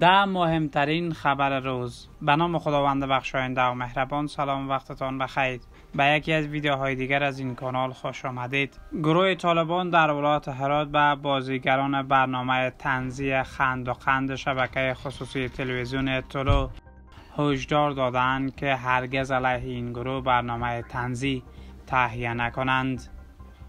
ده مهمترین خبر روز. به نام خداوند بخشاینده و مهربان سلام وقتتان بخیر. به یکی از ویدیوهای دیگر از این کانال خوش آمدید. گروه طالبان در ولایت هرات به بازیگران برنامه تنزی خند و خند شبکه خصوصی تلویزیون طلو هشدار دادند که هرگز علیه این گروه برنامه تنزی تهیه نکنند.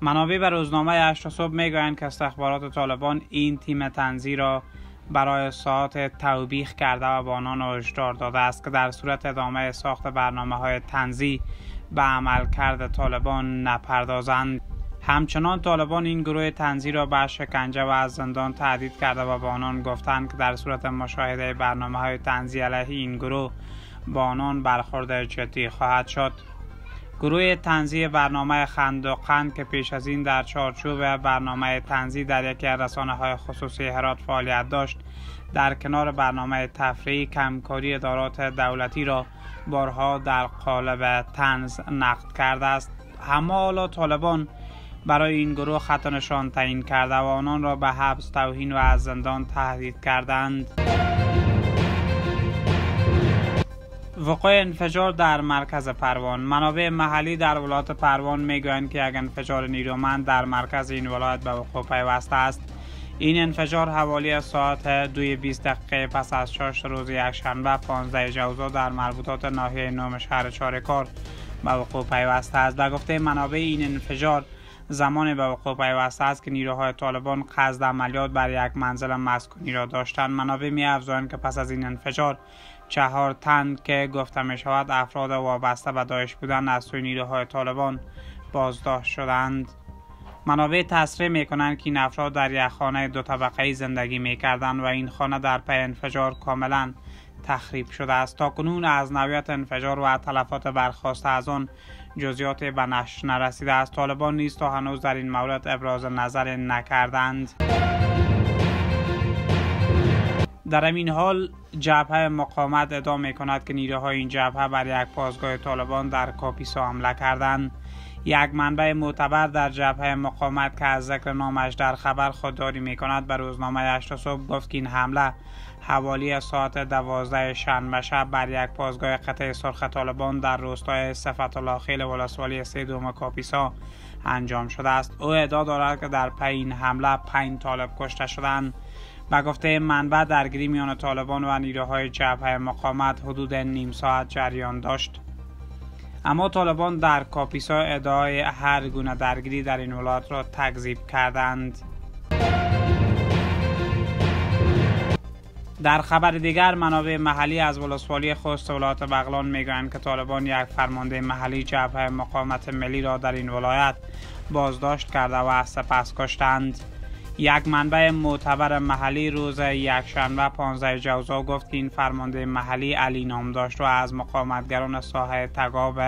منابع به روزنامه اشتا صبح می‌گویند که استخبارات طالبان این تیم تنزی را برای ساعت توبیخ کرده و با آنان هشدار داده است که در صورت ادامه ساخت برنامه های تنزی به عمل کرده طالبان نپردازند. همچنان طالبان این گروه تنزی را به شکنجه و از زندان تهدید کرده و با آنان گفتند که در صورت مشاهده برنامه های تنزی علیه این گروه با آنان برخورد جدی خواهد شد. گروه تنزی برنامه خند و قند که پیش از این در چارچوب برنامه تنزی در یکی از رسانه های خصوصی هرات فعالیت داشت در کنار برنامه تفریحی کمکاری ادارات دولتی را بارها در قالب تنز نقد کرده است. اما حالا طالبان برای این گروه خط نشان تعیین کرده و آنان را به حبس توهین و از زندان تهدید کردند. وقوع انفجار در مرکز پروان. منابع محلی در ولایت پروان می‌گویند که یک انفجار نیرومند در مرکز این ولایت به وقوع پیوسته است این انفجار حوالی ساعت دوی 20 دقیقه پس از شش روز یکشنبه 15 جوزا در مربوطات ناحیه نام شهر چارکار به وقوع پیوسته است. و گفته منابع این انفجار زمان به وقوع پیوسته است که نیروهای طالبان قصد عملیات بر یک منزل مسکونی را داشتند. منابع می که پس از این انفجار چهار تن که گفته می شود افراد وابسته به داعش بودند از سوی نیروهای طالبان بازداشت شدند. منابع تصریح می کنند که این افراد در یک خانه دو طبقه زندگی می کردند و این خانه در پی انفجار کاملا تخریب شده است. تا کنون از نویت انفجار و تلفات برخواسته از آن جزیات به نشر نرسیده است. طالبان نیست تا هنوز در این مورد ابراز نظر نکردند. در این حال جبهه مقاومت ادعا می کند که نیروهای این جبهه بر یک پاسگاه طالبان در کاپیسا حمله کردند. یک منبع معتبر در جبهه مقاومت که از ذکر نامش در خبر خودداری می کند به روزنامه اشتا صبح گفت که این حمله حوالی ساعت دوازده شنبه شب بر یک پاسگاه قطع سرخ طالبان در روستای صفت الله خیل ولسوالی سه دوم کاپیسا انجام شده است. او ادعا دارد که در پی این حمله پنج طالب کشته شدند. و گفته منبع درگیری میان طالبان و نیروهای جبهه مقاومت حدود نیم ساعت جریان داشت. اما طالبان در کاپیسا ادعای هر گونه درگیری در این ولایت را تکذیب کردند. در خبر دیگر منابع محلی از ولسوالی خوست ولایت بغلان می‌گویند که طالبان یک فرمانده محلی جبهه مقاومت ملی را در این ولایت بازداشت کرده و سپس کشتند. یک منبع معتبر محلی روز یکشنبه 15 جوزا گفت که این فرمانده محلی علی نام داشت و از مقاومتگران ساحه تگاب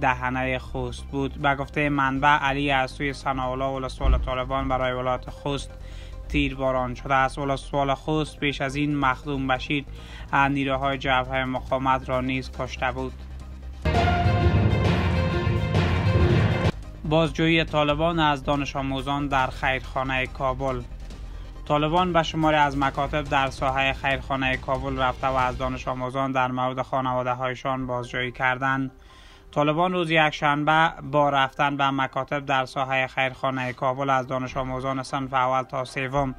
دهنه خوست بود. به گفته منبع علی از سوی سناولا ولسوال طالبان برای ولایت خوست تیرباران شده است. ولسوال خوست پیش از این مخدوم بشیر نیروهای جبهه مقاومت را نیز کشته بود. بازجویی طالبان از دانش آموزان در خیرخانه کابل. طالبان به شماری از مکاتب در ساحه خیرخانه کابل رفته و از دانش آموزان در مورد خانواده هایشان بازجویی کردند. طالبان روز یکشنبه با رفتن به مکاتب در ساحه خیرخانه کابل از دانش آموزان صنف اول تا سوم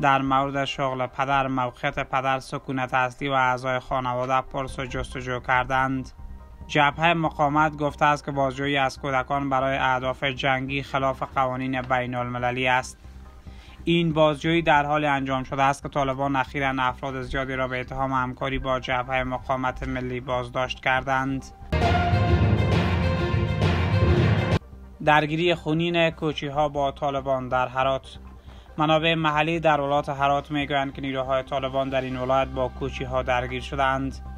در مورد شغل پدر موقعیت پدر سکونت اصلی و اعضای خانواده پرس و جستجو کردند. جبهه مقاومت گفته است که بازجویی از کودکان برای اهداف جنگی خلاف قوانین بین المللی است. این بازجویی در حال انجام شده است که طالبان اخیرا افراد زیادی را به اتهام همکاری با جبهه مقاومت ملی بازداشت کردند. درگیری خونین کوچی ها با طالبان در هرات. منابع محلی در ولایت هرات می‌گویند که نیروهای طالبان در این ولایت با کوچی ها درگیر شدند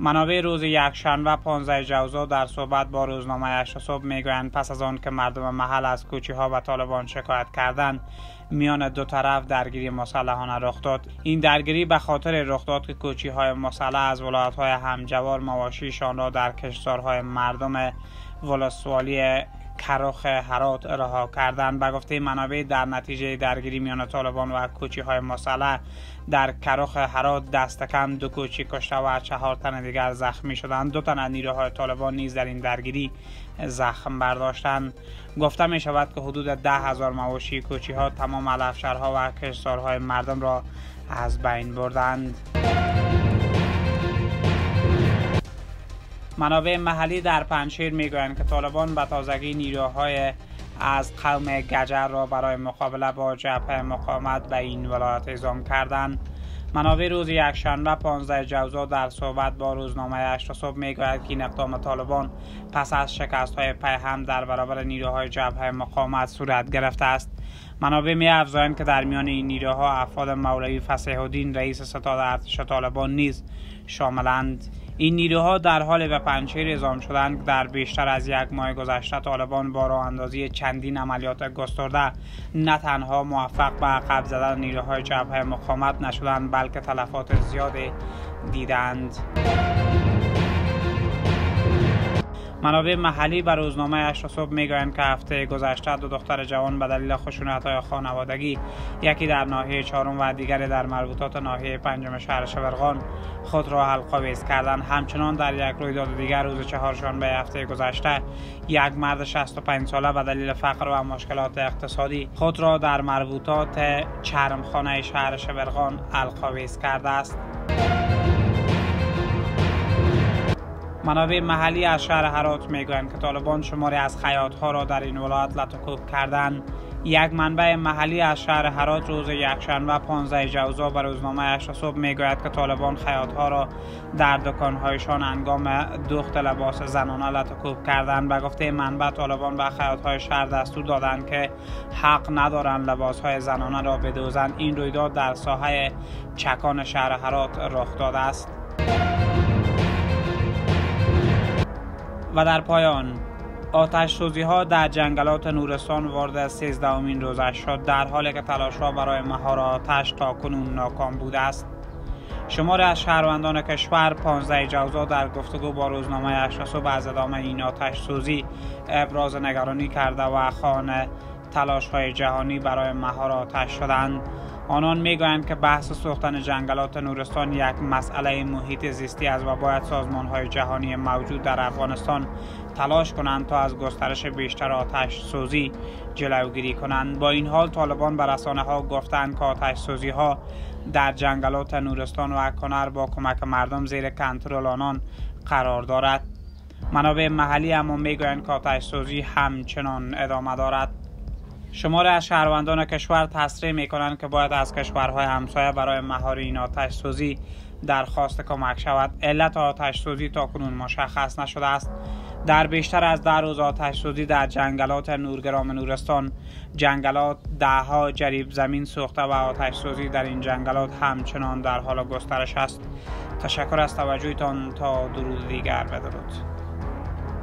منابع روز یکشنبه 15 جوزا در صحبت با روزنامه اشتا صبح می‌گویند پس از آن که مردم محل از کوچی ها و طالبان شکایت کردند میان دو طرف درگیری مسلحانه رخ داد. این درگیری به خاطر رخ داد که کوچی های مسلح از ولایت های همجوار مواشیشان را در کشتارهای مردم ولسوالی کرخ هرات رها کردند به گفته منابع در نتیجه درگیری میان طالبان و کوچی های مسلح در کرخ هرات دست کم دو کوچی کشته و چهار تن دیگر زخمی شدند. دو تن از نیروهای طالبان نیز در این درگیری زخم برداشتند. گفته می شود که حدود ده هزار مواشی کوچی ها تمام علفشرها و کشتارهای مردم را از بین بردند. منابع محلی در پنشیر می‌گویند که طالبان به تازگی نیروهای از قوم گجر را برای مقابله با جبهه مقاومت به این ولایت اعزام کردند. منابع روز یکشنبه 15 جوزا در صحبت با روزنامه اشتا صبح می‌گوید که این اقدام طالبان پس از شکست های هم در برابر نیروهای جبهه مقاومت صورت گرفته است. منابع می افزایند که در میان این نیروها افراد مولوی فسیح الدین رئیس ستاد ارتش طالبان نیز شاملند. این نیروها در حال به پنچیر اعزام شدند در بیشتر از یک ماه گذشته طالبان با راه اندازی چندین عملیات گسترده نه تنها موفق به عقب زدن نیروهای جبهه مقاومت نشدند بلکه تلفات زیادی دیدند. منابع محلی به روزنامه اشرا صبح می‌گویند که هفته گذشته دو دختر جوان به دلیل خشونت های خانوادگی یکی در ناحیه چهارم و دیگری در مربوطات ناحیه پنجم شهر شبرغان خود را حلقاویز کردند. همچنان در یک رویداد دیگر روز چهارشنبه هفته گذشته یک مرد 65 ساله به دلیل فقر و مشکلات اقتصادی خود را در مربوطات چرمخانه شهر شبرغان حلقاویز کرده است. منابع محلی از شهر هرات می‌گویند که طالبان شماری از خیاط ها را در این ولایت لطکوب کردند. یک منبع محلی از شهر هرات روز یکشنبه 15 جوزا به روزنامه اشرا صبح می‌گوید که طالبان خیاط ها را در دکانهایشان انگام دوخت لباس زنانه لطکوب کردند. به گفته منبع طالبان به خیاط های شهر دستور دادند که حق ندارند لباس های زنانه را بدوزند. این رویداد در ساحه چکان شهر هرات رخ داده است. و در پایان آتش سوزی ها در جنگلات نورستان وارد 13 امین روزش شد در حالی که تلاش ها برای مهار آتش تا کنون ناکام بوده است. شمار از شهروندان کشور 15 جوزا در گفتگو با روزنامه اشرسو از ادامه این آتش سوزی ابراز نگرانی کرده و خانه تلاش های جهانی برای مهار آتش شدند آنان می‌گویند که بحث سوختن جنگلات نورستان یک مسئله محیط زیستی است و باید سازمان های جهانی موجود در افغانستان تلاش کنند تا از گسترش بیشتر آتش سوزی جلوگیری کنند. با این حال طالبان به رسانه ها گفتند که آتش سوزی ها در جنگلات نورستان و کنر با کمک مردم زیر کنترل آنان قرار دارد. منابع محلی اما می‌گویند که آتش سوزی همچنان ادامه دارد. شمار از شهروندان کشور تصریح می کنند که باید از کشورهای همسایه برای مهار این آتش سوزی درخواست کمک شود. علت آتش سوزی تا کنون مشخص نشده است. در بیشتر از ده روز آتش سوزی در جنگلات نورگرام نورستان جنگلات دهها جریب زمین سوخته و آتش سوزی در این جنگلات همچنان در حال گسترش است. تشکر از توجهتان. تا درود دیگر بدرود.